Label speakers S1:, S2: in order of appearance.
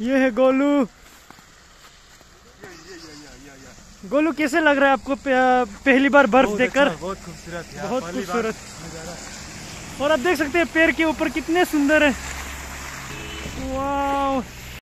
S1: ये है गोलू। गोलू कैसे लग रहा है आपको पहली बार बर्फ़ देखकर?
S2: अच्छा, बहुत खूबसूरत
S1: बहुत खूबसूरत। और आप देख सकते हैं पेड़ के ऊपर कितने सुंदर है। वाह।